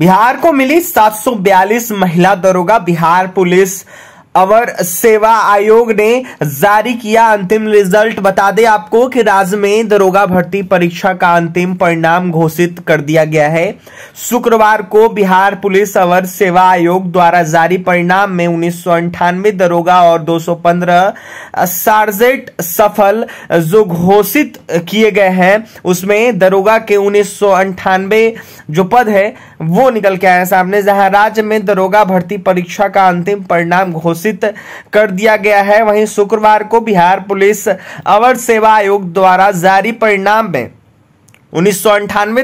बिहार को मिली 742 महिला दरोगा। बिहार पुलिस अवर सेवा आयोग ने जारी किया अंतिम रिज़ल्ट। बता दें आपको कि राज्य में दरोगा भर्ती परीक्षा का अंतिम परिणाम घोषित कर दिया गया है। शुक्रवार को बिहार पुलिस अवर सेवा आयोग द्वारा जारी परिणाम में उन्नीस दरोगा और 215 सार्जेट सफल जो घोषित किए गए हैं, उसमें दरोगा के उन्नीस जो पद है वो निकल के आए सामने। जहाँ राज्य में दरोगा भर्ती परीक्षा का अंतिम परिणाम घोषित घोषित कर दिया गया है। वहीं शुक्रवार को बिहार पुलिस अवर सेवा आयोग द्वारा जारी परिणाम में उन्नीस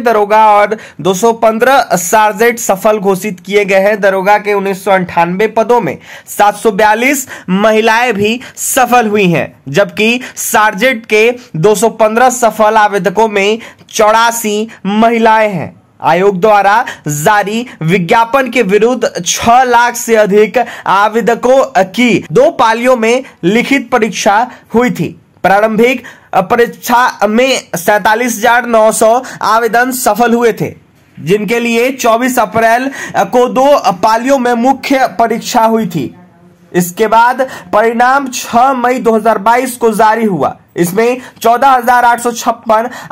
दरोगा और 215 सार्जेंट सफल घोषित किए गए हैं। दरोगा के उन्नीस पदों में 742 महिलाएँ भी सफल हुई हैं, जबकि सार्जेट के 215 सफल आवेदकों में चौरासी महिलाएँ हैं। आयोग द्वारा जारी विज्ञापन के विरुद्ध छह लाख से अधिक आवेदकों की दो पालियों में लिखित परीक्षा हुई थी। प्रारंभिक परीक्षा में सैतालीस हज़ार नौ सौ आवेदन सफल हुए थे, जिनके लिए 24 अप्रैल को दो पालियों में मुख्य परीक्षा हुई थी। इसके बाद परिणाम 6 मई 2022 को जारी हुआ। इसमें चौदह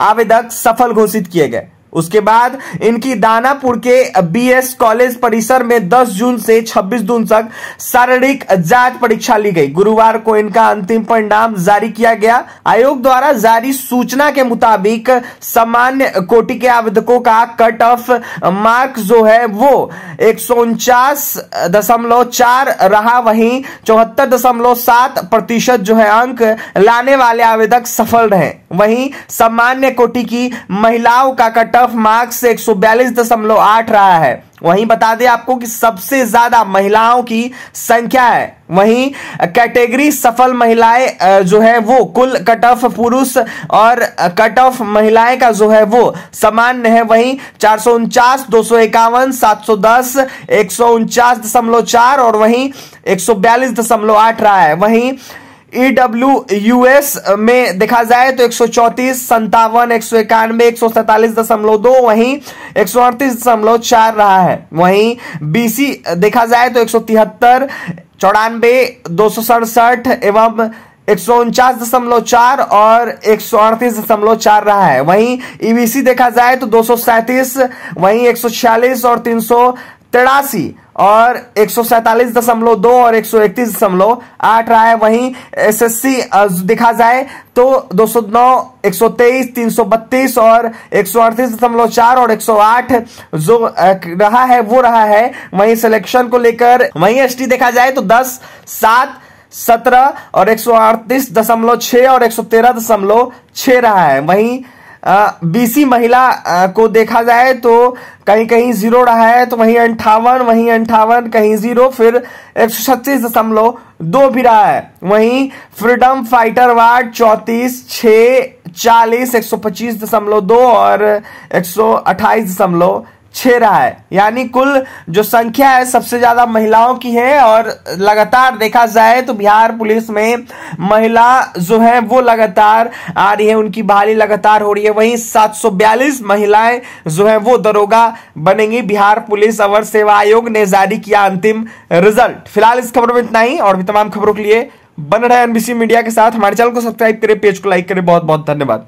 आवेदक सफल घोषित किए गए। उसके बाद इनकी दानापुर के बीएस कॉलेज परिसर में 10 जून से 26 जून तक शारीरिक जाँच परीक्षा ली गई। गुरुवार को इनका अंतिम परिणाम जारी किया गया। आयोग द्वारा जारी सूचना के मुताबिक सामान्य कोटि के आवेदकों का कट ऑफ़ मार्क जो है वो एक रहा। वहीं चौहत्तर प्रतिशत जो है अंक लाने वाले आवेदक सफल रहे। वहीं सामान्य कोटि की महिलाओं का कट ऑफ़ मार्क्स एक रहा है। वहीं बता दें आपको कि सबसे ज़्यादा महिलाओं की संख्या है। वहीं कैटेगरी सफल महिलाएँ जो है वो कुल कट ऑफ़ पुरुष और कट ऑफ़ महिलाएँ का जो है वो सामान्य है। वहीं चार सौ उनचास, दो सौ इक्यावन, सात सौ दस, एक सौ उनचास दशमलव चार और वहीं एक सौ बयालीस दशमलव आठ रहा है। वहीं ईडब्ल्यू यूएस में देखा जाए तो एक सौ चौतीस संतावन एक सौ इक्यानवे, एक सौ सैतालीस दशमलव दो, वहीं एक सौ अड़तीस दशमलव चार रहा है। वहीं बीसी देखा जाए तो एक सौ तिहत्तर, चौरानवे, दो सौ सड़सठ एवं एक सौ उनचास दशमलव चार और एक सौ अड़तीस दशमलव चार रहा है। वहीं ईबीसी e देखा जाए तो दो सौ सैंतीस, वहीं एक सौ छियालीस और तीन सौ तिरासी और एक दशमलव दो और एक सौ इकतीस दशमलव आठ रहा है। वहीं एसएससी देखा जाए तो दो सौ नौ, एक सौ तेईस, तीन सौ बत्तीस और एक सौ अड़तीस दशमलव चार और एक सौ आठ जो रहा है, वो रहा है। वहीं सिलेक्शन को लेकर, वहीं एसटी देखा जाए तो दस, सात, सत्रह और एक सौ अड़तीस दशमलव छह और एक सौ तेरह दशमलव छह रहा है। वहीं बीसी महिला को देखा जाए तो कहीं कहीं ज़ीरो रहा है तो वहीं अंठावन वहीं अंठावन, कहीं ज़ीरो, फिर एक सौ छत्तीस दशमलव दो भी रहा है। वहीं फ्रीडम फाइटर वार्ड चौंतीस छ चालीस, एक सौ पच्चीस दशमलव दो और एक सौ अट्ठाईस दशमलव छह रहा है। यानी कुल जो संख्या है, सबसे ज़्यादा महिलाओं की है और लगातार देखा जाए तो बिहार पुलिस में महिला जो है, वो लगातार आ रही है, उनकी बहाली लगातार हो रही है। वहीं 742 महिलाएँ जो है, वो दरोगा बनेंगी। बिहार पुलिस अवर सेवा आयोग ने जारी किया अंतिम रिज़ल्ट। फ़िलहाल इस खबर में इतना ही, और भी तमाम खबरों के लिए बन रहे एनबीसी मीडिया के साथ। हमारे चैनल को सब्सक्राइब करें, पेज को लाइक करें। बहुत बहुत धन्यवाद।